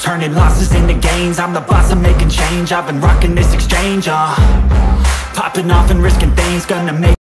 Turning losses into gains. I'm the boss, I'm making change. I've been rocking this exchange, uh. Popping off and risking things. Gonna make